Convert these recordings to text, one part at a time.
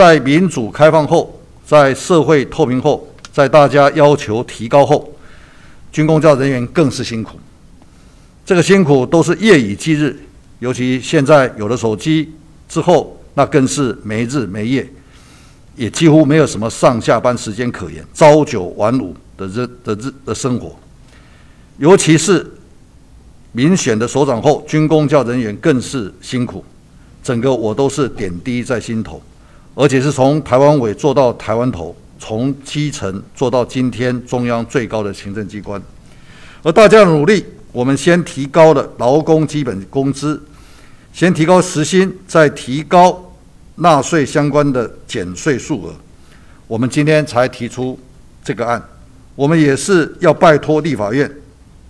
在民主开放后，在社会透明后，在大家要求提高后，军工教人员更是辛苦。这个辛苦都是夜以继日，尤其现在有了手机之后，那更是没日没夜，也几乎没有什么上下班时间可言，朝九晚五的日的日的生活。尤其是民选的首长后，军工教人员更是辛苦，整个我都是点滴在心头。而且是从台湾尾做到台湾头，从基层做到今天中央最高的行政机关。而大家的努力，我们先提高了劳工基本工资，先提高时薪，再提高纳税相关的减税数额。我们今天才提出这个案，我们也是要拜托立法院。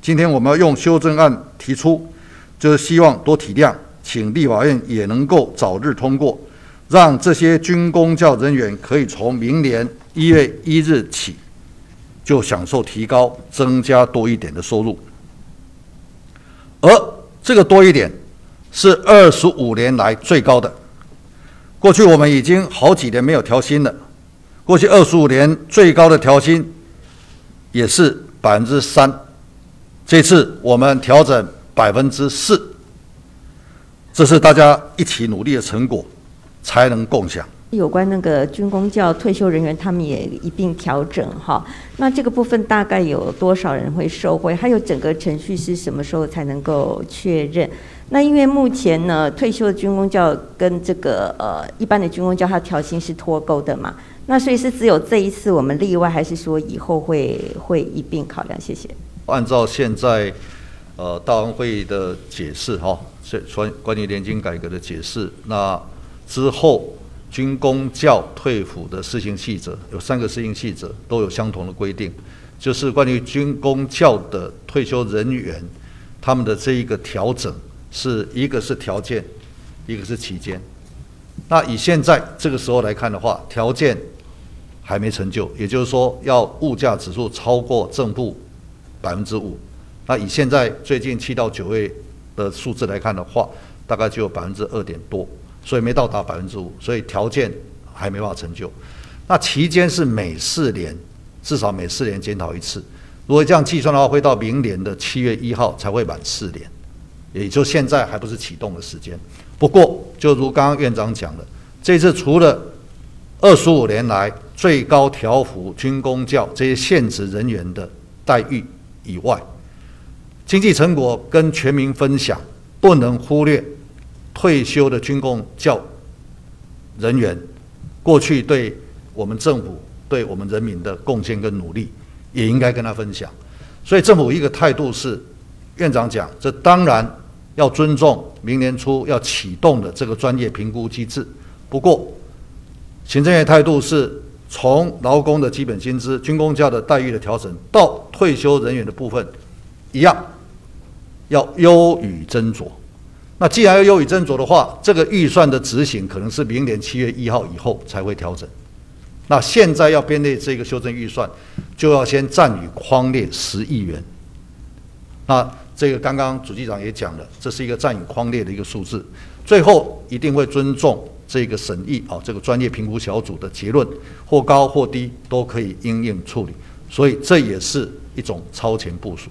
今天我们要用修正案提出，就是希望多体谅，请立法院也能够早日通过。让这些军工教人员可以从明年一月一日起就享受提高、增加多一点的收入，而这个多一点是二十五年来最高的。过去我们已经好几年没有调薪了，过去二十五年最高的调薪也是百分之三，这次我们调整百分之四，这是大家一起努力的成果。才能共享。有关那个军工教退休人员，他们也一并调整哈。那这个部分大概有多少人会受惠？还有整个程序是什么时候才能够确认？那因为目前呢，退休的军工教跟这个呃一般的军工教，它调薪是脱钩的嘛？那所以是只有这一次我们例外，还是说以后会会一并考量？谢谢。按照现在呃大王会议的解释哈，这关关于年金改革的解释，那。之后，军工教退抚的施行细则有三个施行细则，都有相同的规定，就是关于军工教的退休人员，他们的这一个调整，是一个是条件，一个是期间。那以现在这个时候来看的话，条件还没成就，也就是说要物价指数超过正负百分之五。那以现在最近七到九月的数字来看的话，大概就有百分之二点多。所以没到达百分之五，所以条件还没办法成就。那期间是每四年，至少每四年检讨一次。如果这样计算的话，会到明年的七月一号才会满四年，也就现在还不是启动的时间。不过，就如刚刚院长讲的，这次除了二十五年来最高调幅军工教这些现职人员的待遇以外，经济成果跟全民分享，不能忽略。退休的军工教人员，过去对我们政府、对我们人民的贡献跟努力，也应该跟他分享。所以政府一个态度是，院长讲，这当然要尊重明年初要启动的这个专业评估机制。不过，行政院态度是从劳工的基本薪资、军工教的待遇的调整，到退休人员的部分，一样要优于斟酌。那既然要优以斟酌的话，这个预算的执行可能是明年七月一号以后才会调整。那现在要编列这个修正预算，就要先暂予框列十亿元。那这个刚刚主机长也讲了，这是一个暂予框列的一个数字，最后一定会尊重这个审议啊，这个专业评估小组的结论，或高或低都可以应应处理。所以这也是一种超前部署。